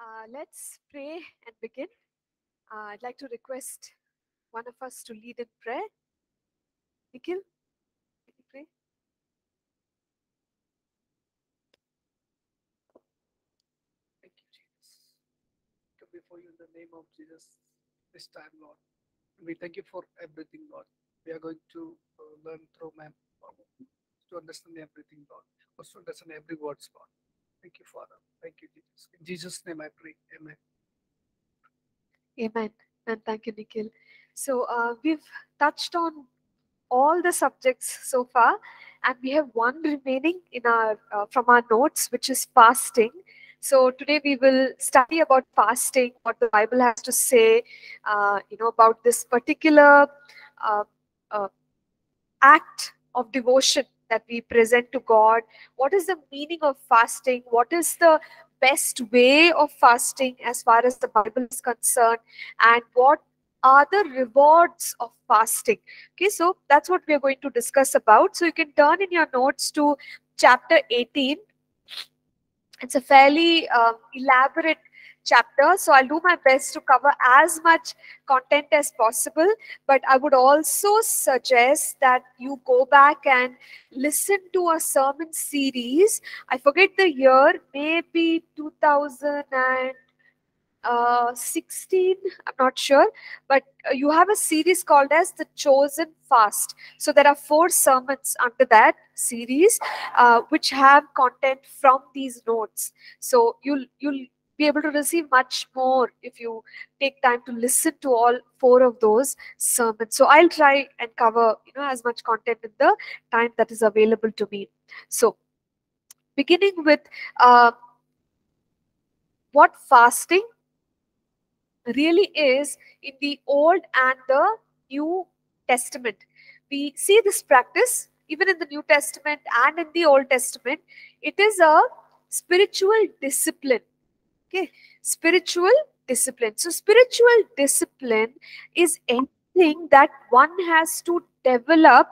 Uh, let's pray and begin. Uh, I'd like to request one of us to lead in prayer. Nikhil, can you pray? Thank you, Jesus. Come before you in the name of Jesus this time, Lord. We thank you for everything, Lord. We are going to uh, learn through uh, to understand everything, Lord. Also understand every words, Lord. Thank you, Father. Thank you, Jesus. In Jesus' name I pray. Amen. Amen. And thank you, Nikhil. So uh, we've touched on all the subjects so far, and we have one remaining in our uh, from our notes, which is fasting. So today we will study about fasting, what the Bible has to say, uh, you know, about this particular uh, uh, act of devotion that we present to God. What is the meaning of fasting? What is the best way of fasting as far as the Bible is concerned? And what are the rewards of fasting? Okay, so that's what we are going to discuss about. So you can turn in your notes to chapter 18 it's a fairly um, elaborate chapter. So i'll do my best to cover as much content as possible but i would also suggest that you go back and listen to a sermon series. I forget the year maybe 2016 i'm not sure but uh, you have a series called as the chosen fast. So there are four sermons under that series uh, which have content from these notes. So you'll you'll be able to receive much more if you take time to listen to all four of those sermons. So i'll try and cover you know as much content in the time that is available to me. So beginning with uh, what fasting really is in the old and the new testament. We see this practice even in the new testament and in the old testament. It is a spiritual discipline okay. Spiritual discipline. So spiritual discipline is anything that one has to develop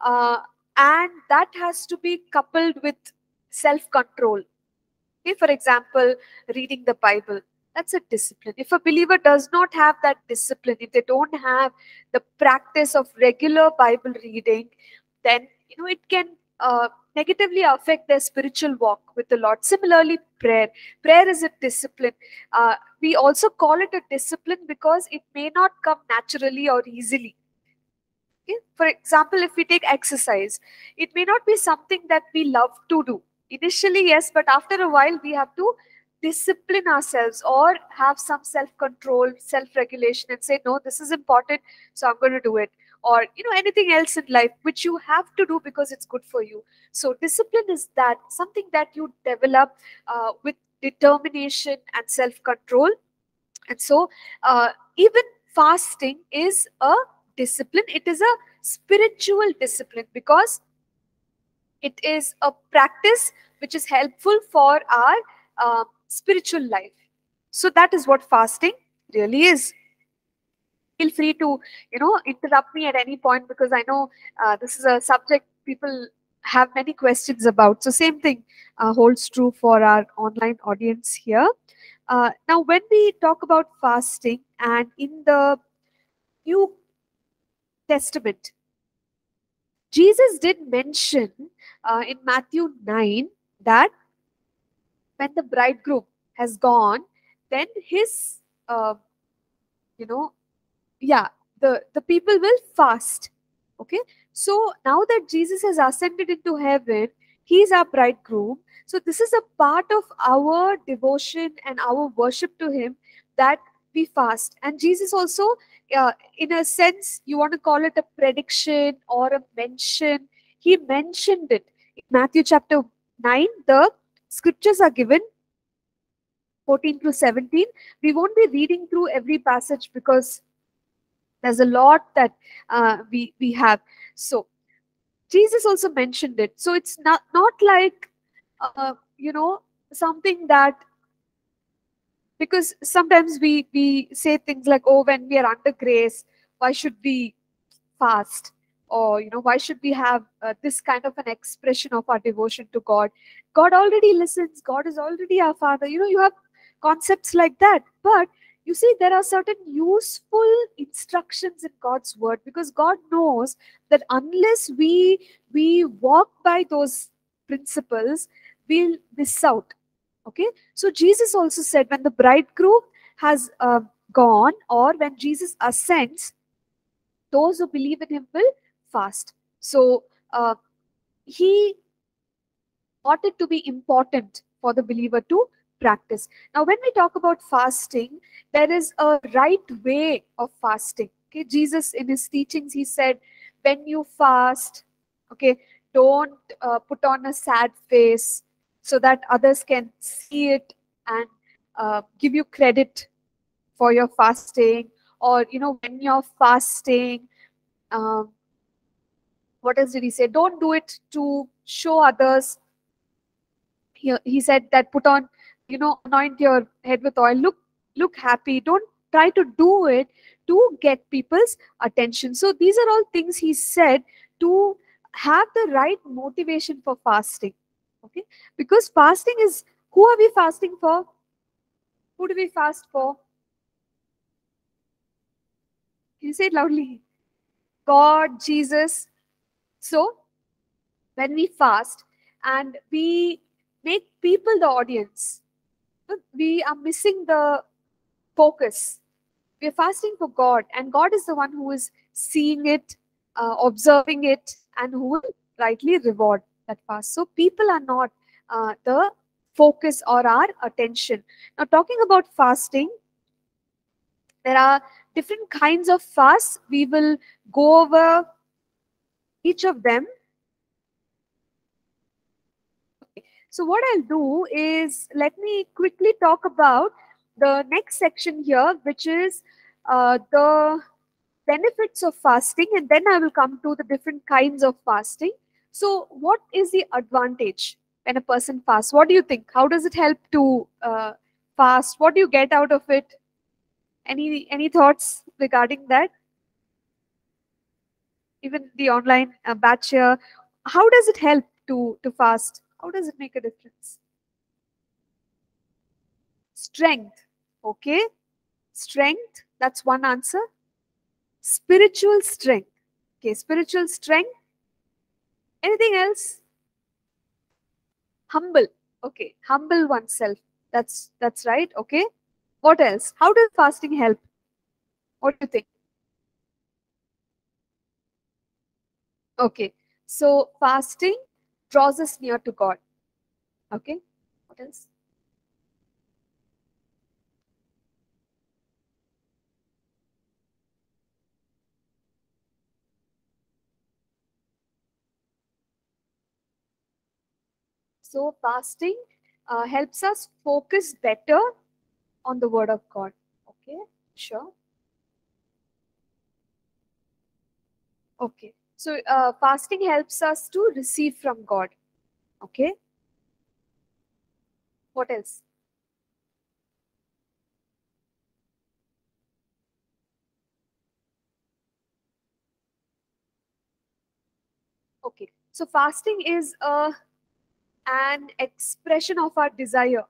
uh, and that has to be coupled with self control okay for example reading the bible. That's a discipline. If a believer does not have that discipline if they don't have the practice of regular bible reading then you know it can uh, negatively affect their spiritual walk with the lord. Similarly prayer. Prayer is a discipline. Uh, we also call it a discipline because it may not come naturally or easily. Okay? for example if we take exercise it may not be something that we love to do. Initially yes but after a while we have to discipline ourselves or have some self control self regulation and say no this is important so i'm going to do it or you know anything else in life which you have to do because it's good for you so discipline is that something that you develop uh, with determination and self control and so uh, even fasting is a discipline it is a spiritual discipline because it is a practice which is helpful for our uh, spiritual life. So that is what fasting really is. Feel free to, you know, interrupt me at any point because I know uh, this is a subject people have many questions about. So same thing uh, holds true for our online audience here. Uh, now, when we talk about fasting and in the New Testament, Jesus did mention uh, in Matthew 9 that when the bridegroom has gone then his uh, you know yeah the the people will fast okay? So now that jesus has ascended into heaven he's our bridegroom. So this is a part of our devotion and our worship to him that we fast. And jesus also uh, in a sense you want to call it a prediction or a mention. He mentioned it. In matthew chapter 9 the scriptures are given 14 to 17 we won't be reading through every passage because there's a lot that uh, we we have. So jesus also mentioned it. So it's not not like uh, you know something that because sometimes we we say things like oh when we are under grace why should we fast? Or you know why should we have uh, this kind of an expression of our devotion to god? God already listens. God is already our father. You know you have concepts like that. But you see, there are certain useful instructions in God's word because God knows that unless we we walk by those principles, we'll miss out. Okay, so Jesus also said when the bridegroom has uh, gone or when Jesus ascends, those who believe in him will fast. So uh, he ought it to be important for the believer to practice. Now, when we talk about fasting, there is a right way of fasting. Okay, Jesus in his teachings he said, when you fast, okay, don't uh, put on a sad face so that others can see it and uh, give you credit for your fasting or you know when you're fasting um, what else did he say don't do it to show others he, he said that put on you know anoint your head with oil. Look look happy. Don't try to do it to get people's attention. So these are all things he said to have the right motivation for fasting. Okay? Because fasting is who are we fasting for? Who do we fast for? Can you say it loudly? God jesus. So when we fast and we make people the audience we are missing the focus. We are fasting for god and god is the one who is seeing it uh, observing it and who will rightly reward that fast. So people are not uh, the focus or our attention. Now talking about fasting there are different kinds of fasts. We will go over each of them So what I'll do is let me quickly talk about the next section here, which is uh, the benefits of fasting, and then I will come to the different kinds of fasting. So what is the advantage when a person fasts? What do you think? How does it help to uh, fast? What do you get out of it? Any any thoughts regarding that? Even the online uh, batch here, how does it help to to fast? How does it make a difference? Strength. Okay. Strength. That's one answer. Spiritual strength. Okay. Spiritual strength. Anything else? Humble. Okay. Humble oneself. That's that's right. Okay. What else? How does fasting help? What do you think? Okay. So fasting draws us near to God. Okay, what else? So fasting uh, helps us focus better on the word of God. Okay, sure. Okay. So uh, fasting helps us to receive from God. Okay. What else? Okay. So fasting is a uh, an expression of our desire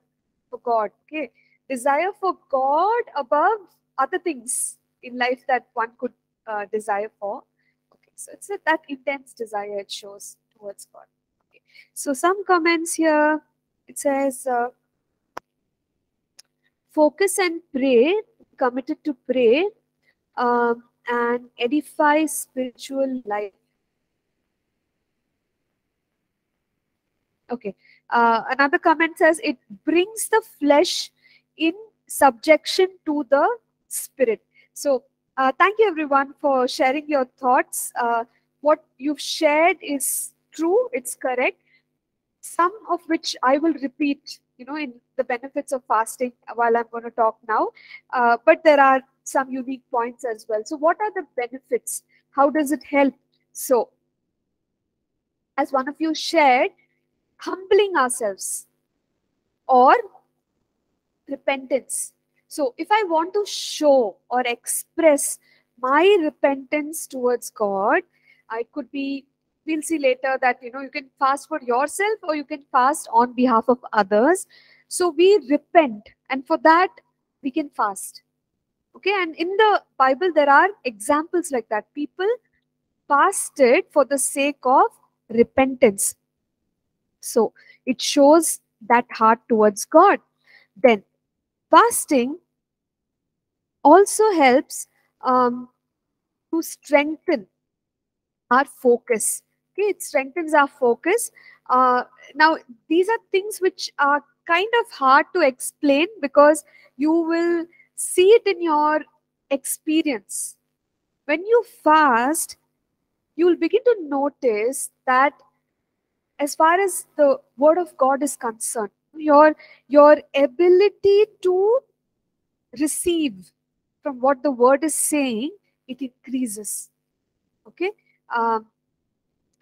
for God. Okay. Desire for God above other things in life that one could uh, desire for. So it's that intense desire it shows towards God. Okay. So some comments here. It says, uh, focus and pray, committed to pray um, and edify spiritual life. Okay. Uh, another comment says it brings the flesh in subjection to the spirit. So uh, thank you everyone for sharing your thoughts. Uh, what you've shared is true, it's correct. Some of which I will repeat, you know, in the benefits of fasting while I'm going to talk now. Uh, but there are some unique points as well. So what are the benefits? How does it help? So, as one of you shared, humbling ourselves or repentance so if I want to show or express my repentance towards God, I could be, we'll see later that, you know, you can fast for yourself or you can fast on behalf of others. So we repent and for that we can fast. Okay and in the bible there are examples like that. People fasted for the sake of repentance. So it shows that heart towards god. Then fasting also helps um, to strengthen our focus. Okay it strengthens our focus. Uh, now these are things which are kind of hard to explain because you will see it in your experience. When you fast you will begin to notice that as far as the word of god is concerned your your ability to receive from what the word is saying it increases. Okay? Um,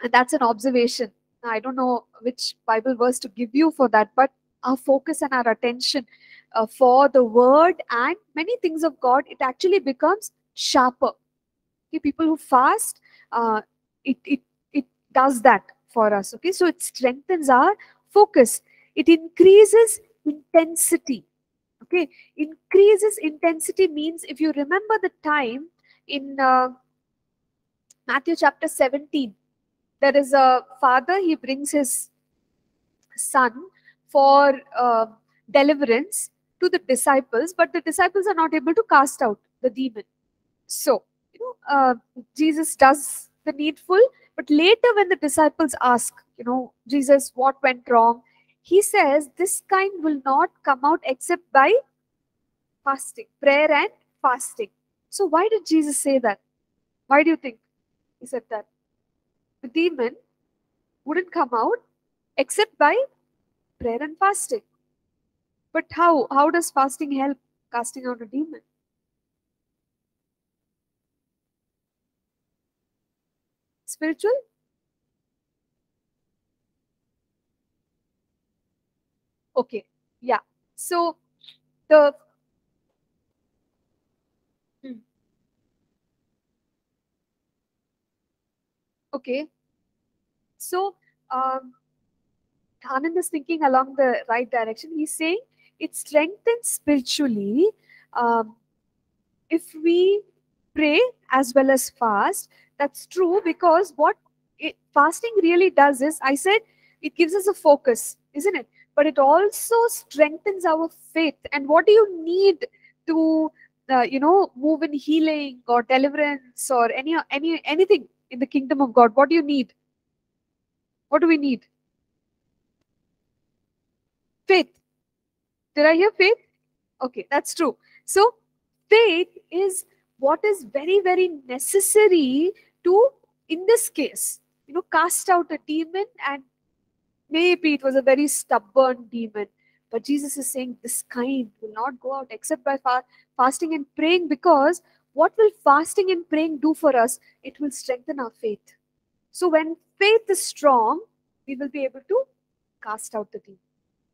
and that's an observation. I don't know which bible verse to give you for that but our focus and our attention uh, for the word and many things of god it actually becomes sharper. Okay? People who fast uh, it it it does that for us. Okay? So it strengthens our focus it increases intensity. Okay? Increases intensity means if you remember the time in uh, matthew chapter 17 there is a father he brings his son for uh, deliverance to the disciples but the disciples are not able to cast out the demon. So you know uh, jesus does the needful but later when the disciples ask you know jesus what went wrong he says this kind will not come out except by fasting prayer and fasting so why did jesus say that why do you think he said that the demon wouldn't come out except by prayer and fasting. But how? How does fasting help casting out a demon? Spiritual? Okay, yeah. So the hmm. okay. So um, Anand is thinking along the right direction. He's saying it strengthens spiritually um, if we pray as well as fast. That's true because what it, fasting really does is, I said, it gives us a focus, isn't it? But it also strengthens our faith. And what do you need to, uh, you know, move in healing or deliverance or any any anything in the kingdom of God? What do you need? What do we need? faith. Did I hear faith? Okay, that's true. So, faith is what is very, very necessary to, in this case, you know, cast out a demon and maybe it was a very stubborn demon. But Jesus is saying this kind will not go out except by fa fasting and praying because what will fasting and praying do for us? It will strengthen our faith. So when faith is strong, we will be able to cast out the demon.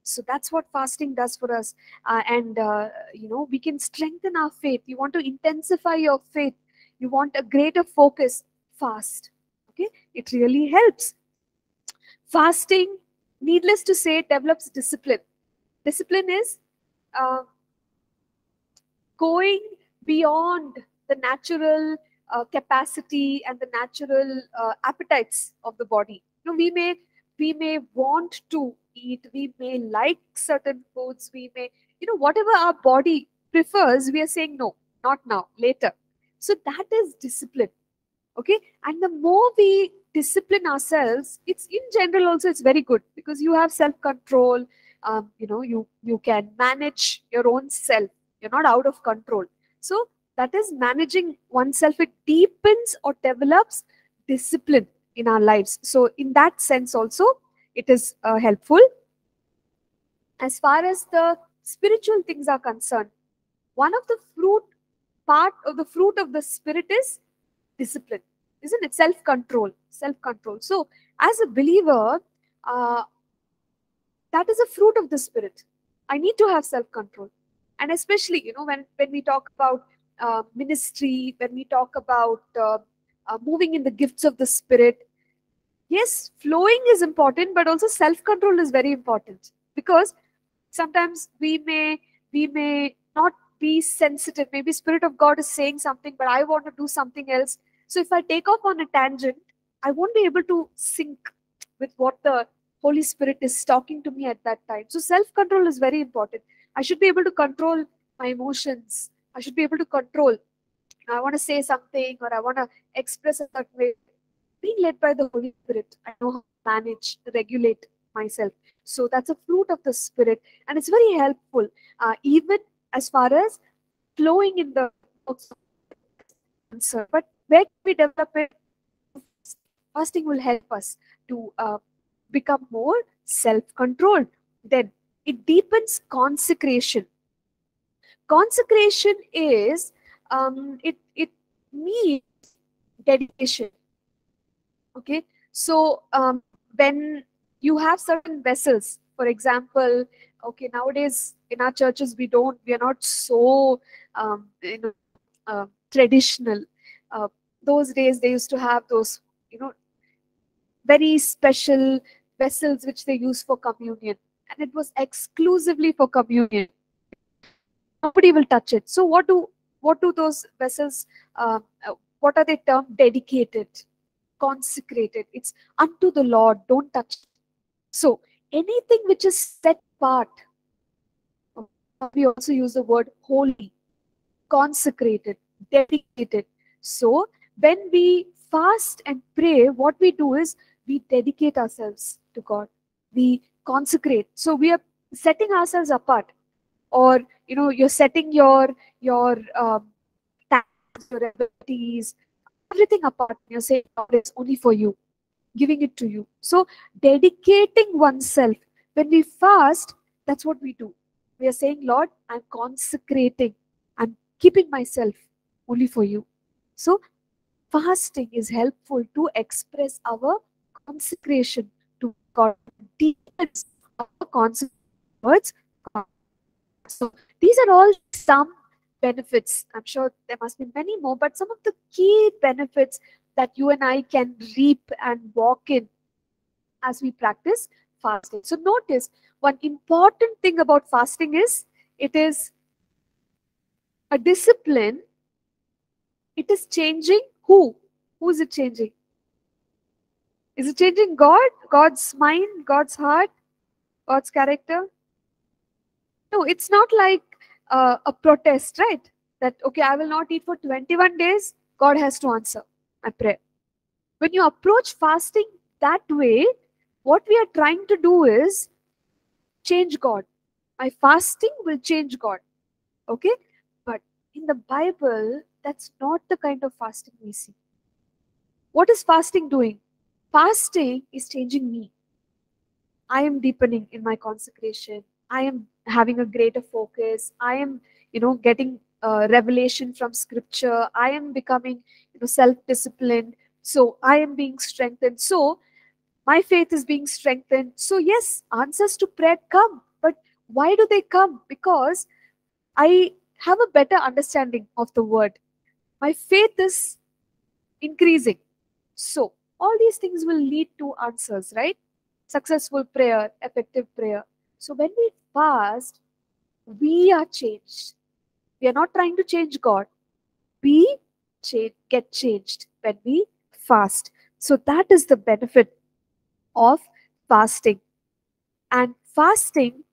So that's what fasting does for us. Uh, and uh, you know we can strengthen our faith. You want to intensify your faith. You want a greater focus. Fast. Okay? It really helps. Fasting needless to say it develops discipline. Discipline is uh, going beyond the natural uh, capacity and the natural uh, appetites of the body. You know we may we may want to eat we may like certain foods we may you know whatever our body prefers we are saying no not now later. So that is discipline okay? And the more we discipline ourselves it's in general also it's very good because you have self control um, you know you you can manage your own self. You're not out of control. So that is managing oneself it deepens or develops discipline in our lives. So in that sense also it is uh, helpful. As far as the spiritual things are concerned, one of the fruit part of the fruit of the spirit is discipline, isn't it? Self control, self control. So, as a believer, uh, that is a fruit of the spirit. I need to have self control, and especially you know when when we talk about uh, ministry, when we talk about uh, uh moving in the gifts of the spirit, yes flowing is important but also self control is very important because sometimes we may we may not be sensitive. Maybe spirit of god is saying something but i want to do something else. So if i take off on a tangent i won't be able to sync with what the holy spirit is talking to me at that time. So self control is very important. I should be able to control my emotions. I should be able to control. I want to say something or i want to express a certain way. Being led by the holy spirit i know how to manage regulate myself. So that's a fruit of the spirit and it's very helpful. Uh, even as far as flowing in the but where we develop it? Fasting will help us to uh, become more self-controlled. Then it deepens consecration. Consecration is um, it it means dedication. Okay? So um, when you have certain vessels for example okay nowadays in our churches we don't we are not so um, you know uh, traditional. Uh, those days they used to have those you know very special vessels which they use for communion. And it was exclusively for communion. Nobody will touch it. So what do what do those vessels uh, uh what are they termed? Dedicated consecrated. It's unto the lord. Don't touch it. so anything which is set apart we also use the word holy consecrated dedicated. So when we fast and pray what we do is we dedicate ourselves to god. We consecrate. So we are setting ourselves apart. Or you know you're setting your your um, talents, your abilities everything apart. You're saying god is only for you giving it to you. So dedicating oneself when we fast that's what we do. We are saying lord i'm consecrating. I'm keeping myself only for you. So fasting is helpful to express our consecration to god. Our words so these are all some benefits. I'm sure there must be many more, but some of the key benefits that you and I can reap and walk in as we practice fasting. So notice one important thing about fasting is it is a discipline. It is changing who? Who is it changing? Is it changing God? God's mind? God's heart? God's character? No, it's not like uh, a protest, right? That, okay, I will not eat for 21 days. God has to answer my prayer. When you approach fasting that way, what we are trying to do is change God. My fasting will change God. Okay? But in the Bible, that's not the kind of fasting we see. What is fasting doing? Fasting is changing me. I am deepening in my consecration. I am having a greater focus. I am, you know, getting uh, revelation from scripture. I am becoming, you know, self-disciplined. So I am being strengthened. So my faith is being strengthened. So yes, answers to prayer come. But why do they come? Because I have a better understanding of the word. My faith is increasing. So all these things will lead to answers, right? Successful prayer, effective prayer. So when we fast, we are changed. We are not trying to change God. We change, get changed when we fast. So that is the benefit of fasting. And fasting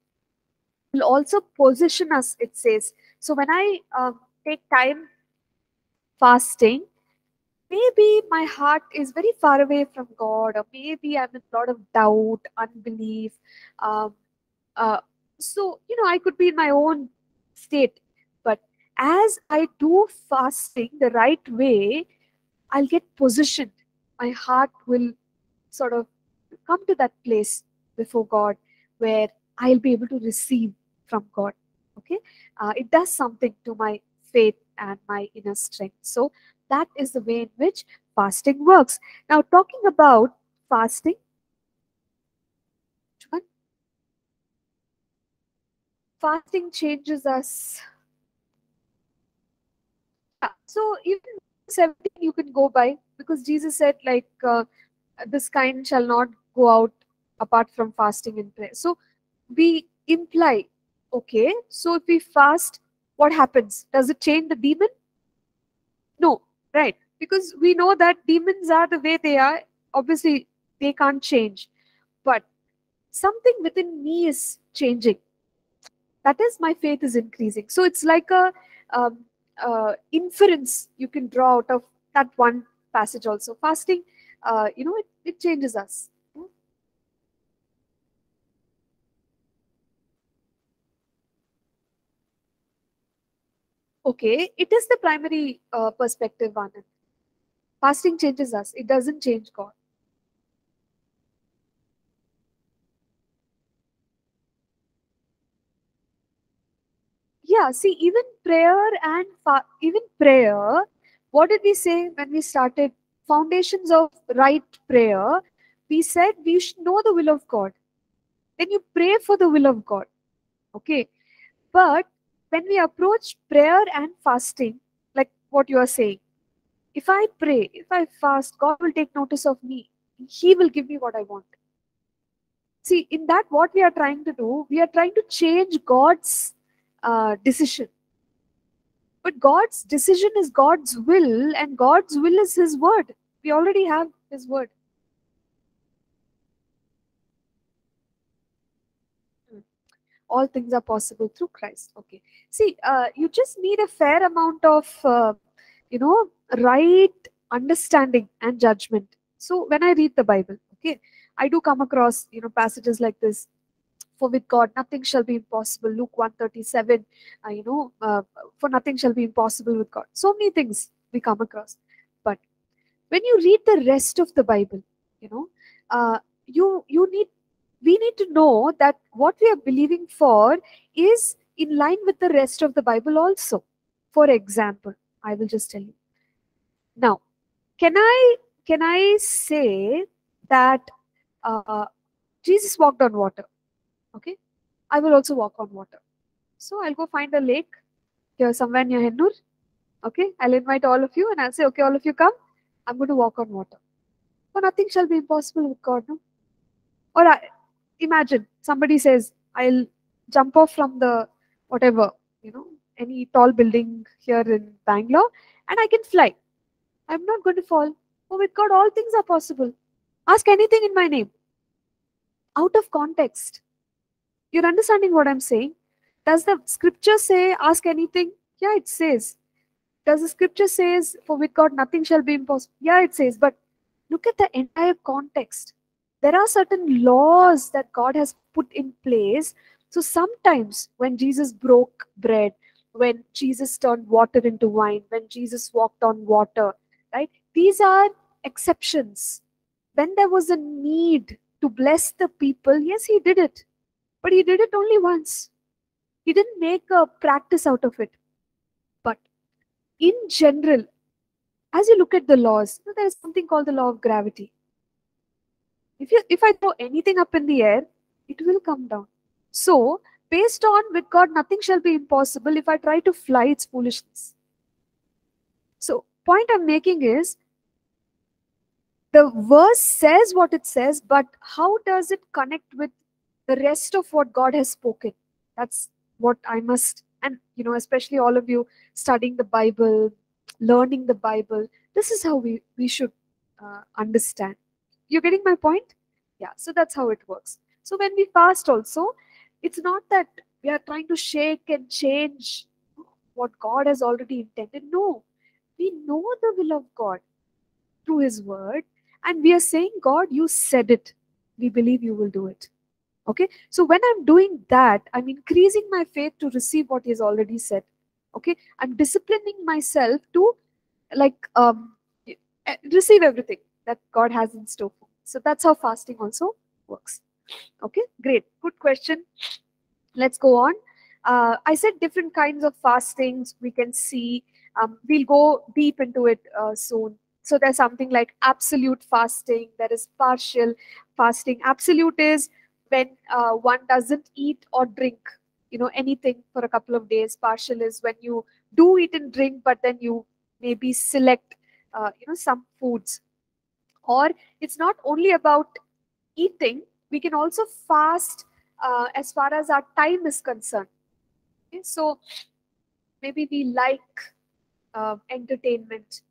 will also position us, it says. So when I um, take time fasting, maybe my heart is very far away from God, or maybe I'm in a lot of doubt, unbelief. Um, uh, so, you know, I could be in my own state. But as I do fasting the right way, I'll get positioned. My heart will sort of come to that place before God where I'll be able to receive from God. Okay, uh, it does something to my faith and my inner strength. So that is the way in which fasting works. Now, talking about fasting, fasting changes us. Yeah, so even 17 you can go by because Jesus said like uh, this kind shall not go out apart from fasting and prayer. So we imply Okay, so if we fast, what happens? Does it change the demon? No, right? Because we know that demons are the way they are. Obviously, they can't change. But something within me is changing. That is, my faith is increasing. So it's like a um, uh, inference you can draw out of that one passage also. Fasting, uh, you know, it, it changes us. Okay, it is the primary uh, perspective, Anand. Fasting changes us, it doesn't change God. Yeah, see, even prayer and even prayer, what did we say when we started foundations of right prayer? We said we should know the will of God. Then you pray for the will of God. Okay. But when we approach prayer and fasting, like what you are saying, if I pray, if I fast, God will take notice of me. He will give me what I want. See, in that, what we are trying to do, we are trying to change God's uh, decision. But God's decision is God's will, and God's will is His word. We already have His word. Hmm. All things are possible through Christ. Okay. See, uh, you just need a fair amount of, uh, you know, right understanding and judgment. So when I read the Bible, okay, I do come across, you know, passages like this for with God nothing shall be impossible. Luke 137, uh, you know, uh, for nothing shall be impossible with God. So many things we come across. But when you read the rest of the Bible, you know, uh, you you need we need to know that what we are believing for is in line with the rest of the Bible also. For example, I will just tell you. Now, can I can I say that uh, Jesus walked on water? Okay, I will also walk on water. So I'll go find a lake here somewhere near Hennur. Okay, I'll invite all of you and I'll say, okay, all of you come. I'm going to walk on water. For nothing shall be impossible with God, no? Or I, imagine somebody says, I'll jump off from the whatever, you know, any tall building here in Bangalore and I can fly. I'm not going to fall. Oh, with God, all things are possible. Ask anything in my name. Out of context. You're understanding what I'm saying? Does the scripture say ask anything? Yeah, it says. Does the scripture says for with God nothing shall be impossible? Yeah, it says. But look at the entire context. There are certain laws that God has put in place. So sometimes when Jesus broke bread, when Jesus turned water into wine, when Jesus walked on water, right? These are exceptions. When there was a need to bless the people, yes, he did it. But he did it only once. He didn't make a practice out of it. But in general, as you look at the laws, there is something called the law of gravity. If you if I throw anything up in the air, it will come down. So, based on with God, nothing shall be impossible. If I try to fly, it's foolishness. So, point I'm making is the verse says what it says, but how does it connect with the rest of what God has spoken. That's what I must, and you know, especially all of you studying the Bible, learning the Bible. This is how we we should uh, understand. You're getting my point? Yeah. So that's how it works. So when we fast, also, it's not that we are trying to shake and change what God has already intended. No, we know the will of God through His Word, and we are saying, God, you said it. We believe you will do it okay so when i'm doing that i'm increasing my faith to receive what he has already said okay i'm disciplining myself to like um eh, receive everything that god has in store. So that's how fasting also works. Okay great. Good question. Let's go on. Uh, i said different kinds of fastings we can see. Um, we'll go deep into it uh, soon. So there's something like absolute fasting there is partial fasting. Absolute is when uh, one doesn't eat or drink you know anything for a couple of days. Partial is when you do eat and drink but then you maybe select uh, you know some foods or it's not only about eating we can also fast uh, as far as our time is concerned Okay, so maybe we like uh, entertainment,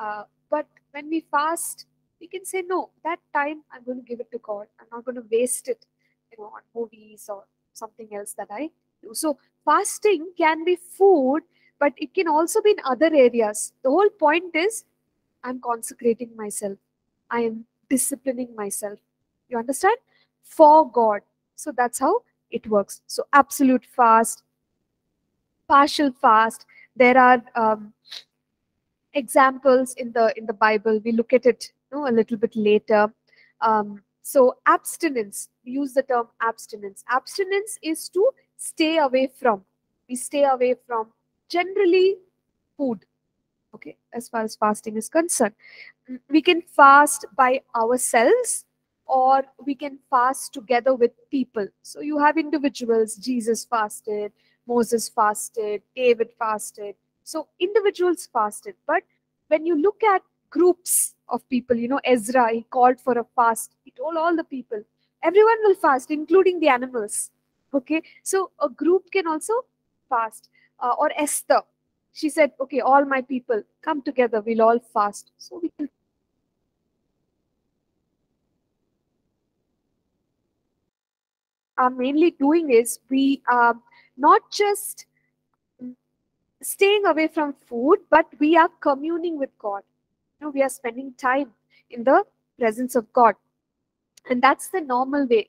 uh, but when we fast, we can say no. That time I'm going to give it to God. I'm not going to waste it, you know, on movies or something else that I do. So fasting can be food, but it can also be in other areas. The whole point is I'm consecrating myself. I am disciplining myself. You understand? For God. So that's how it works. So absolute fast, partial fast. There are um, examples in the in the Bible. We look at it you know, a little bit later. Um, so abstinence. We use the term abstinence. Abstinence is to stay away from. We stay away from generally food. Okay, as far as fasting is concerned, we can fast by ourselves or we can fast together with people. So you have individuals, Jesus fasted, Moses fasted, David fasted. So individuals fasted. But when you look at groups of people, you know, Ezra, he called for a fast. He told all the people, everyone will fast, including the animals. Okay. So a group can also fast. Uh, or Esther, she said, okay, all my people come together, we'll all fast. So we can are mainly doing is we are not just staying away from food, but we are communing with God. You know, we are spending time in the presence of God. And that's the normal way.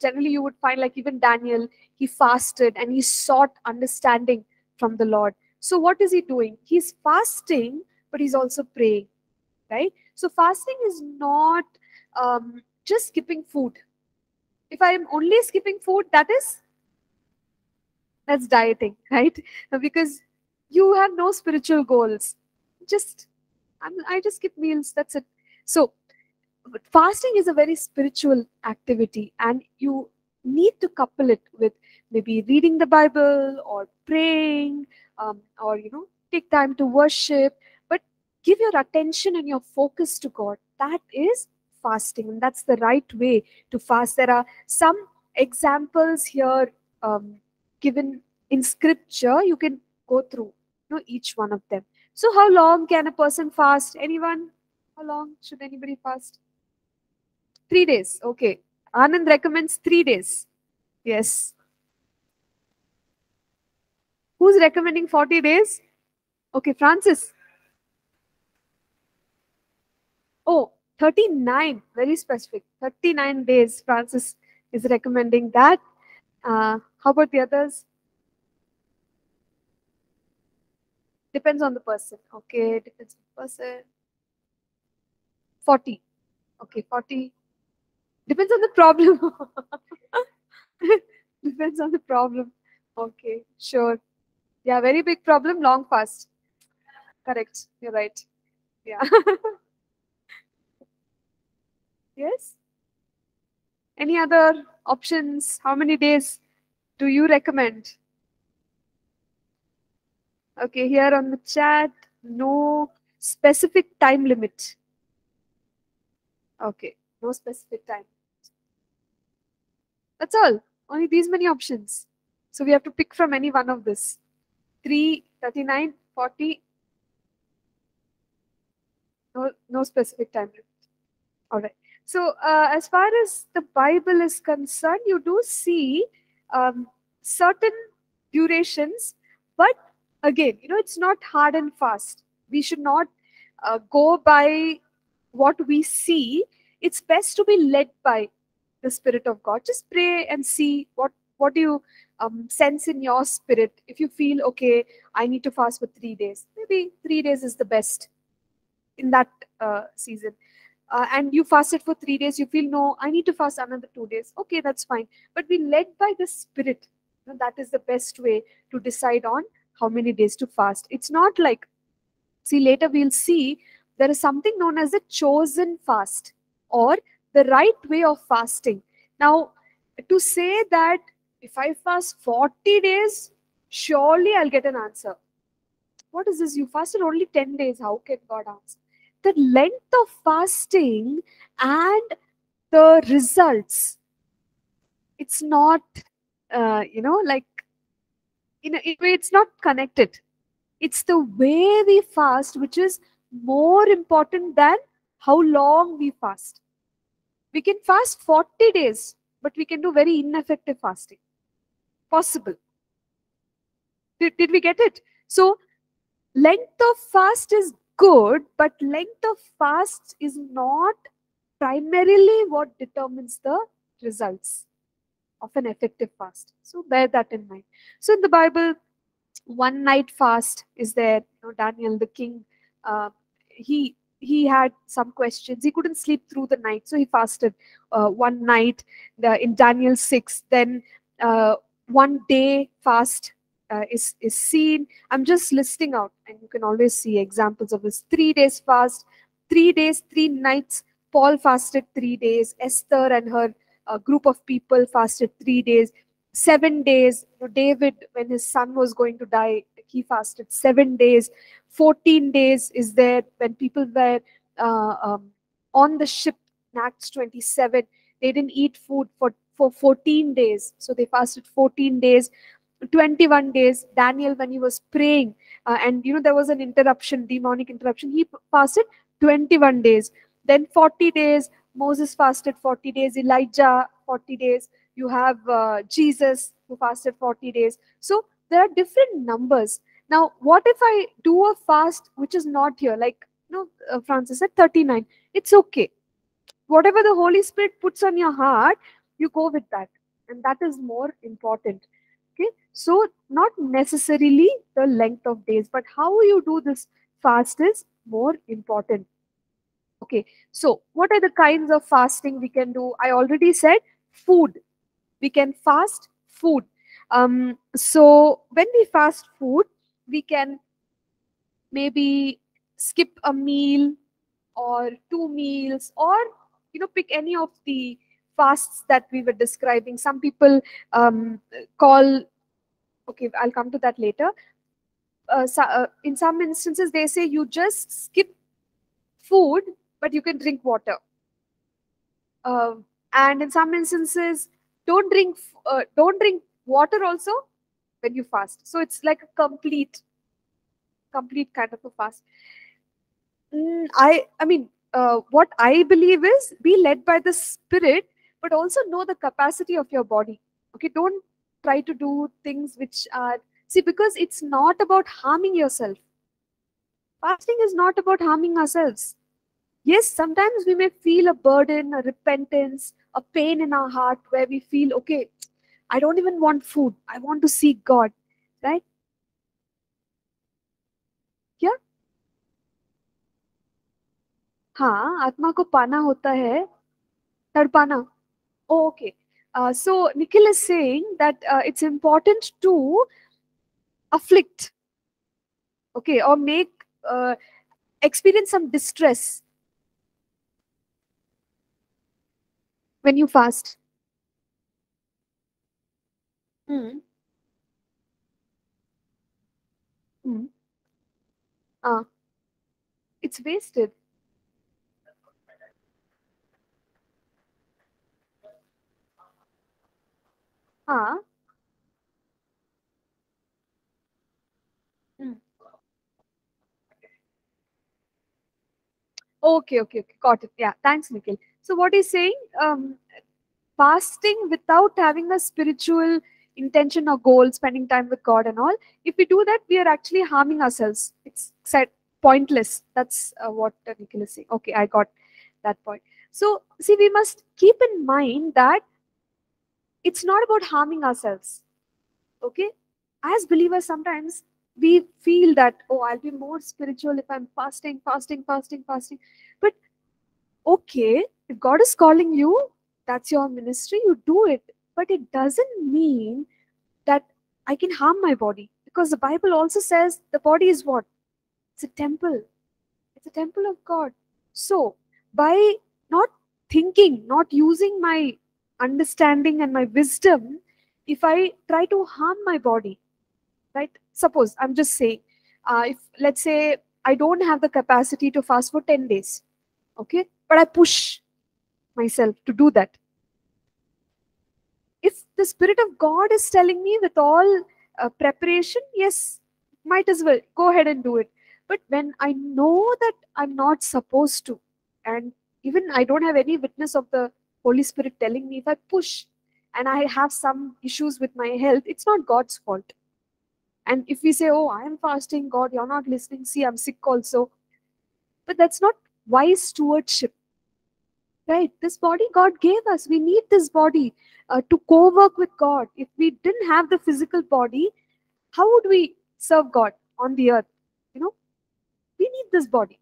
Generally, you would find like even Daniel, he fasted and he sought understanding from the Lord. So, what is he doing? He's fasting, but he's also praying, right? So, fasting is not um, just skipping food if i am only skipping food that is that's dieting right because you have no spiritual goals just I'm, i just skip meals that's it so fasting is a very spiritual activity and you need to couple it with maybe reading the bible or praying um, or you know take time to worship but give your attention and your focus to god. That is fasting and that's the right way to fast. There are some examples here um, given in scripture. You can go through you know each one of them. So how long can a person fast? Anyone? How long should anybody fast? Three days. Okay. Anand recommends three days. Yes who's recommending 40 days? Okay francis. Oh 39 very specific. 39 days francis is recommending that. Uh, how about the others? Depends on the person. Okay depends on the person. 40 okay 40 depends on the problem. Depends on the problem. Okay sure yeah very big problem long fast correct you're right yeah Yes? Any other options? How many days do you recommend? Okay, here on the chat, no specific time limit. Okay, no specific time. That's all. Only these many options. So we have to pick from any one of this. 3, 39, 40. No, no specific time limit. All right. So, uh, as far as the Bible is concerned, you do see um, certain durations, but again, you know, it's not hard and fast. We should not uh, go by what we see. It's best to be led by the Spirit of God. Just pray and see what what do you um, sense in your spirit. If you feel okay, I need to fast for three days. Maybe three days is the best in that uh, season uh, and you fasted for three days, you feel, no, I need to fast another two days. Okay, that's fine. But be led by the Spirit. You know, that is the best way to decide on how many days to fast. It's not like, see, later we'll see there is something known as a chosen fast or the right way of fasting. Now, to say that if I fast 40 days, surely I'll get an answer. What is this? You fasted only 10 days. How can God answer? the length of fasting and the results it's not uh, you know like in a, it's not connected it's the way we fast which is more important than how long we fast we can fast 40 days but we can do very ineffective fasting possible. Did, did we get it? So length of fast is good but length of fast is not primarily what determines the results of an effective fast. So bear that in mind. So in the bible one night fast is there. You know, daniel the king uh, he he had some questions. He couldn't sleep through the night so he fasted uh, one night the, in daniel 6 then uh, one day fast uh, is is seen. I'm just listing out and you can always see examples of this. Three days fast three days three nights. Paul fasted three days. Esther and her uh, group of people fasted three days. Seven days. David when his son was going to die he fasted seven days. 14 days is there when people were uh, um, on the ship in acts 27 they didn't eat food for for 14 days. So they fasted 14 days 21 days. Daniel when he was praying uh, and you know there was an interruption demonic interruption he fasted 21 days. Then 40 days moses fasted 40 days elijah 40 days. You have uh, jesus who fasted 40 days. So there are different numbers. Now what if i do a fast which is not here? Like you know uh, francis said 39 it's okay. Whatever the holy spirit puts on your heart you go with that. And that is more important. Okay? So not necessarily the length of days but how you do this fast is more important. Okay? So what are the kinds of fasting we can do? I already said food. We can fast food. Um so when we fast food we can maybe skip a meal or two meals or you know pick any of the fasts that we were describing. Some people um, call okay i'll come to that later. Uh, so, uh, in some instances they say you just skip food but you can drink water. Uh, and in some instances don't drink uh, don't drink water also when you fast. So it's like a complete complete kind of a fast. Mm, i i mean uh, what i believe is be led by the spirit but also know the capacity of your body okay don't try to do things which are see because it's not about harming yourself fasting is not about harming ourselves yes sometimes we may feel a burden a repentance a pain in our heart where we feel okay i don't even want food i want to seek god right क्या हाँ आत्मा को पाना होता है तड़पाना okay uh, so nikhil is saying that uh, it's important to afflict okay or make uh, experience some distress when you fast mm. Mm. Ah. it's wasted Ah. Mm. Okay, okay, okay. Got it. Yeah. Thanks, Nikhil. So what he's saying, um, fasting without having a spiritual intention or goal, spending time with God and all, if we do that, we are actually harming ourselves. It's said pointless. That's uh, what Nikhil is saying. Okay, I got that point. So see, we must keep in mind that it's not about harming ourselves. Okay? As believers, sometimes we feel that, oh, I'll be more spiritual if I'm fasting, fasting, fasting, fasting. But okay, if God is calling you, that's your ministry, you do it. But it doesn't mean that I can harm my body. Because the Bible also says the body is what? It's a temple. It's a temple of God. So, by not thinking, not using my understanding and my wisdom, if I try to harm my body, right? Suppose I'm just saying, uh, if let's say I don't have the capacity to fast for 10 days, okay, but I push myself to do that. If the Spirit of God is telling me with all uh, preparation yes might as well go ahead and do it but when i know that i'm not supposed to and even i don't have any witness of the holy spirit telling me if i push and i have some issues with my health it's not god's fault. And if we say oh i am fasting god you're not listening see i'm sick also. But that's not wise stewardship right? This body god gave us. We need this body uh, to co-work with god. If we didn't have the physical body how would we serve god on the earth? You know we need this body.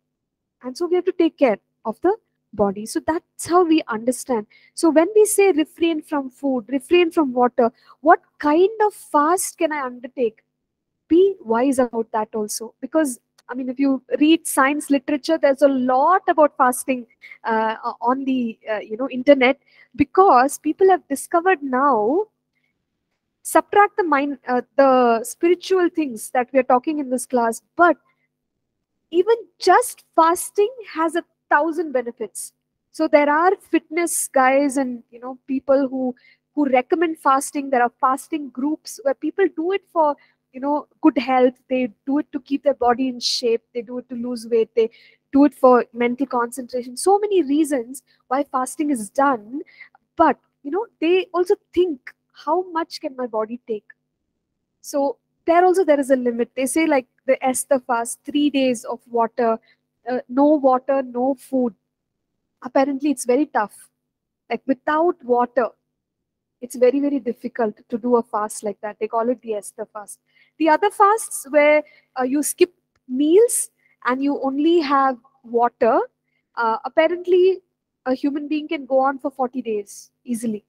And so we have to take care of the body. So that's how we understand. So when we say refrain from food refrain from water what kind of fast can i undertake? Be wise about that also. Because I mean, if you read science literature, there's a lot about fasting uh, on the uh, you know internet. Because people have discovered now. Subtract the mind, uh, the spiritual things that we are talking in this class, but even just fasting has a thousand benefits. So there are fitness guys and you know people who who recommend fasting. There are fasting groups where people do it for you know good health. They do it to keep their body in shape. They do it to lose weight. They do it for mental concentration. So many reasons why fasting is done. But you know they also think how much can my body take? So there also there is a limit. They say like the esther fast three days of water uh, no water no food. Apparently it's very tough. Like without water it's very very difficult to do a fast like that. They call it the esther fast. The other fasts where uh, you skip meals and you only have water uh, apparently a human being can go on for 40 days easily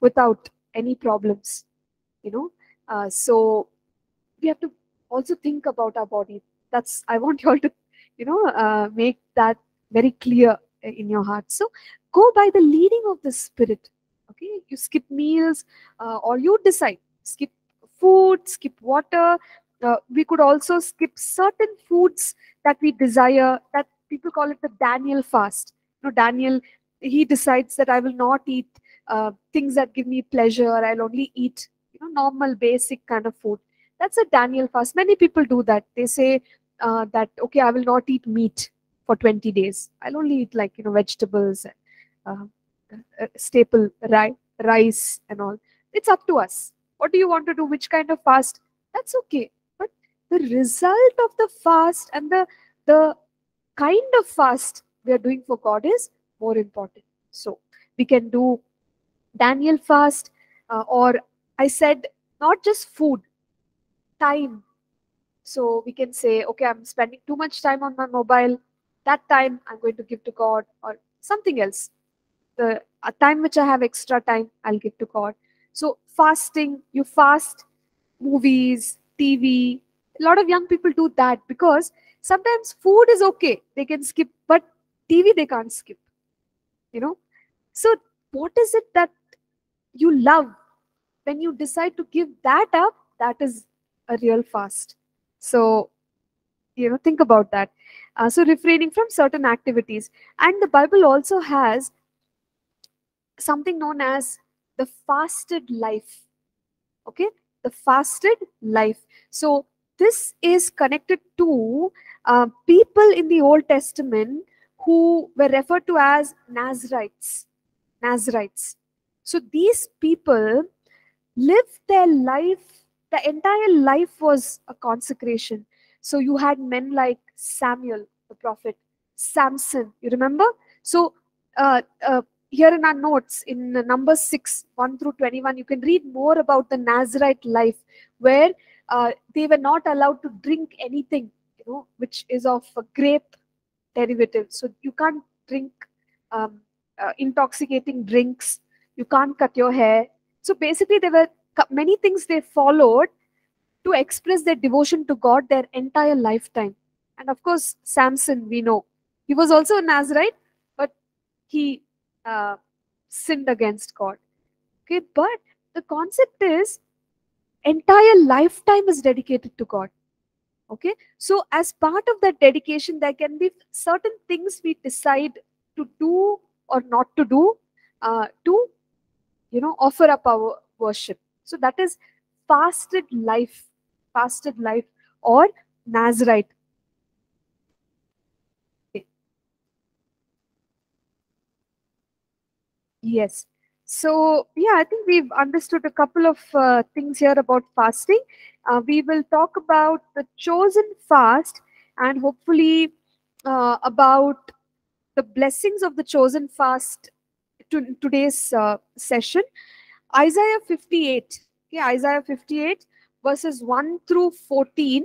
without any problems you know? Uh, so we have to also think about our body. That's i want you all to you know uh, make that very clear in your heart. So go by the leading of the spirit okay? You skip meals uh, or you decide. Skip food skip water. Uh, we could also skip certain foods that we desire that people call it the daniel fast. You know daniel he decides that i will not eat uh, things that give me pleasure. I'll only eat you know normal basic kind of food. That's a daniel fast. Many people do that. They say uh, that okay i will not eat meat for 20 days. I'll only eat like you know vegetables and uh, uh, staple ri- rice and all. It's up to us. What do you want to do? Which kind of fast? That's okay. But the result of the fast and the the kind of fast we are doing for god is more important. So we can do daniel fast uh, or i said not just food time so we can say okay i'm spending too much time on my mobile that time i'm going to give to god or something else the time which I have extra time, I'll give to God. So fasting, you fast, movies, TV. A lot of young people do that because sometimes food is okay, they can skip, but TV they can't skip. You know? So what is it that you love? When you decide to give that up, that is a real fast. So, you know, think about that. Uh, so refraining from certain activities. And the Bible also has something known as the fasted life. Okay, the fasted life. So this is connected to uh, people in the Old Testament who were referred to as Nazarites. Nazarites. So these people lived their life, the entire life was a consecration. So you had men like Samuel, the prophet, Samson, you remember? So uh, uh, here in our notes in number 6 1 through 21 you can read more about the nazarite life where uh, they were not allowed to drink anything you know which is of a grape derivative so you can't drink um, uh, intoxicating drinks you can't cut your hair so basically they were many things they followed to express their devotion to god their entire lifetime and of course samson we know he was also a nazarite but he uh, sinned against God. Okay, but the concept is entire lifetime is dedicated to God. Okay, so as part of that dedication, there can be certain things we decide to do or not to do uh, to, you know, offer up our worship. So that is fasted life, fasted life or Nazarite. Yes. So, yeah, I think we've understood a couple of uh, things here about fasting. Uh, we will talk about the chosen fast and hopefully uh, about the blessings of the chosen fast to today's uh, session. Isaiah 58. Okay, Isaiah 58, verses 1 through 14.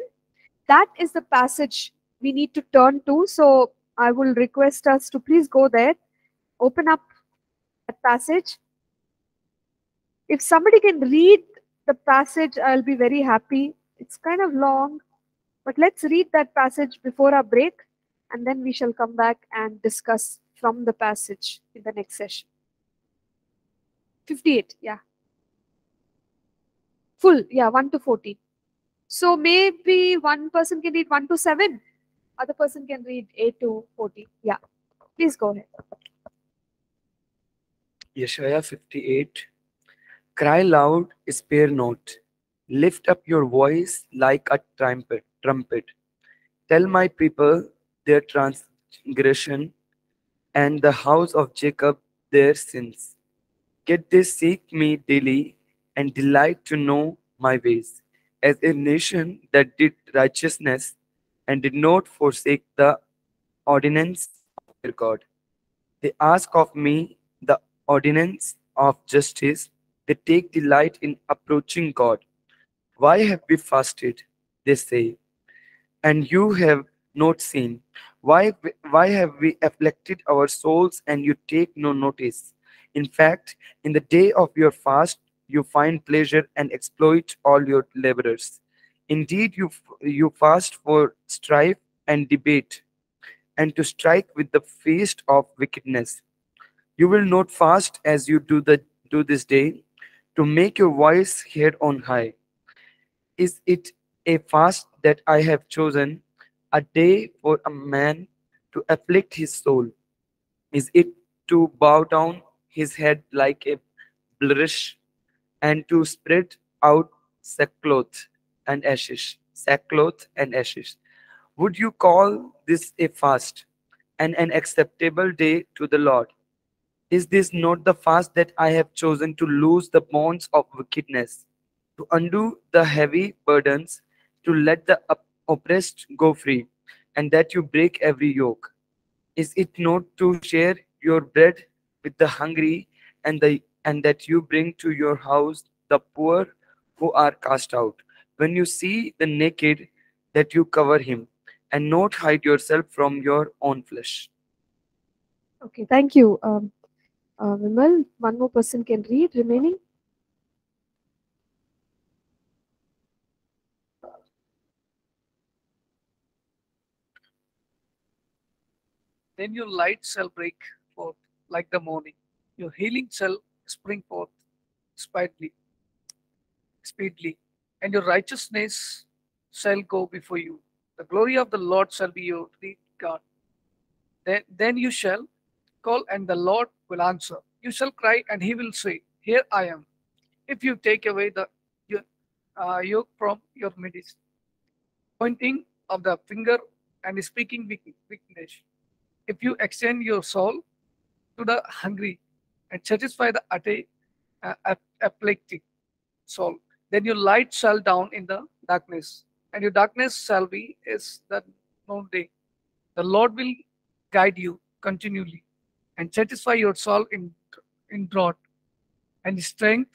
That is the passage we need to turn to. So, I will request us to please go there, open up that passage if somebody can read the passage, I'll be very happy. It's kind of long, but let's read that passage before our break, and then we shall come back and discuss from the passage in the next session. 58, yeah. Full, yeah, 1 to 14. So maybe one person can read 1 to 7, other person can read 8 to 14. Yeah, please go ahead. Yeshaya 58 Cry loud, spare not. Lift up your voice like a trumpet. trumpet. Tell my people their transgression and the house of Jacob their sins. Get they seek me daily and delight to know my ways, as a nation that did righteousness and did not forsake the ordinance of their God. They ask of me the ordinance of justice they take delight in approaching God. Why have we fasted? They say, and you have not seen. Why, why have we afflicted our souls and you take no notice? In fact, in the day of your fast, you find pleasure and exploit all your laborers. Indeed, you, you fast for strife and debate, and to strike with the feast of wickedness. You will not fast as you do, the, do this day, to make your voice heard on high. Is it a fast that I have chosen, a day for a man to afflict his soul? Is it to bow down his head like a blemish and to spread out sackcloth and ashes? Sackcloth and ashes. Would you call this a fast and an acceptable day to the Lord? Is this not the fast that I have chosen to loose the bonds of wickedness, to undo the heavy burdens, to let the oppressed go free, and that you break every yoke? Is it not to share your bread with the hungry, and the and that you bring to your house the poor who are cast out? When you see the naked, that you cover him, and not hide yourself from your own flesh. Okay, thank you. Um, uh, Vimal, one more person can read remaining. Then your light shall break forth like the morning. Your healing shall spring forth speedily, speedily, and your righteousness shall go before you. The glory of the Lord shall be your God. Then, then you shall call, and the Lord will answer. You shall cry, and he will say, Here I am. If you take away the uh, yoke from your midst, pointing of the finger and speaking weakness, if you extend your soul to the hungry and satisfy the uh, apoplectic soul, then your light shall down in the darkness, and your darkness shall be is the noonday. The Lord will guide you continually and satisfy your soul in, in drought and strength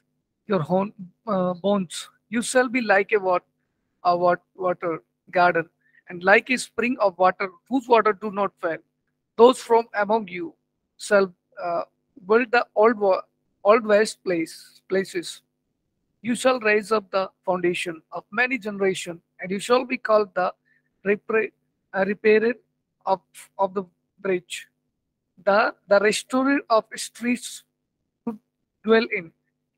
your own, uh, bones. You shall be like a, wat, a wat, water garden and like a spring of water whose water do not fail. Those from among you shall uh, build the old, old west place, places. You shall raise up the foundation of many generation, and you shall be called the repair, uh, repairer of, of the bridge the, the restorer of streets to dwell in.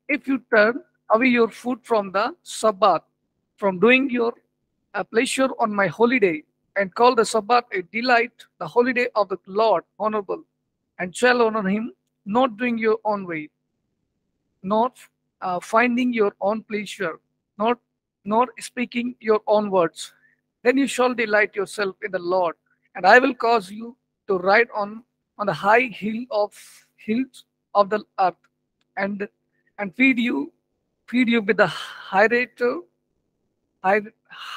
If you turn away your foot from the Sabbath, from doing your uh, pleasure on my holy day, and call the Sabbath a delight, the holiday of the Lord honorable, and shall honor him, not doing your own way, not uh, finding your own pleasure not nor speaking your own words. Then you shall delight yourself in the Lord, and I will cause you to ride on on the high hill of hills of the earth, and and feed you feed you with the heritage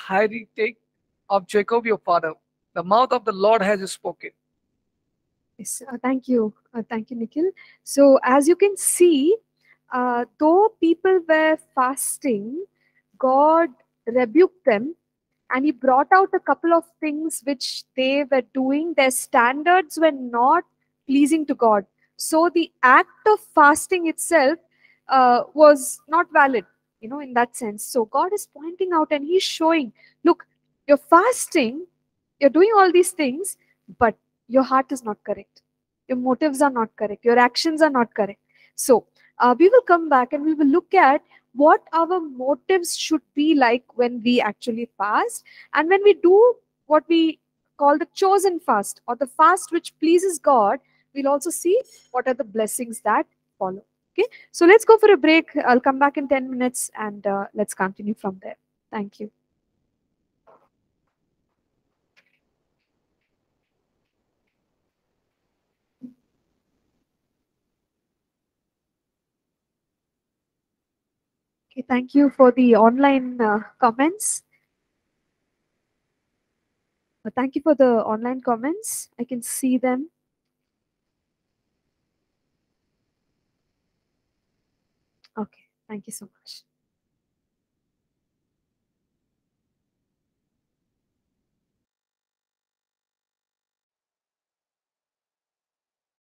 heritage of Jacob your father. The mouth of the Lord has spoken. Yes, uh, thank you. Uh, thank you, Nikhil. So, as you can see, uh, though people were fasting, God rebuked them and He brought out a couple of things which they were doing. Their standards were not pleasing to God. So, the act of fasting itself uh, was not valid, you know, in that sense. So, God is pointing out and He's showing look, you're fasting, you're doing all these things, but your heart is not correct. Your motives are not correct. Your actions are not correct. So, uh, we will come back and we will look at what our motives should be like when we actually fast and when we do what we call the chosen fast or the fast which pleases God, we'll also see what are the blessings that follow. Okay, so let's go for a break. I'll come back in 10 minutes and uh, let's continue from there. Thank you. Okay, thank you for the online uh, comments. Uh, thank you for the online comments. I can see them. Okay, thank you so much.